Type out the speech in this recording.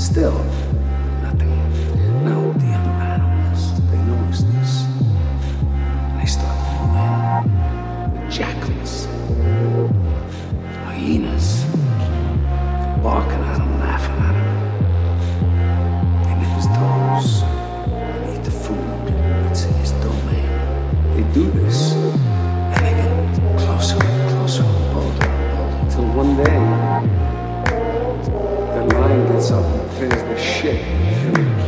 still, nothing. Now the other animals, they notice this. And they start moving. The jackals, hyenas, barking at him, laughing at him. They nip his toes and eat the food that's in his domain. They do this, and they get closer and closer, bolder and bolder, till one day, that line gets up and tears the shit.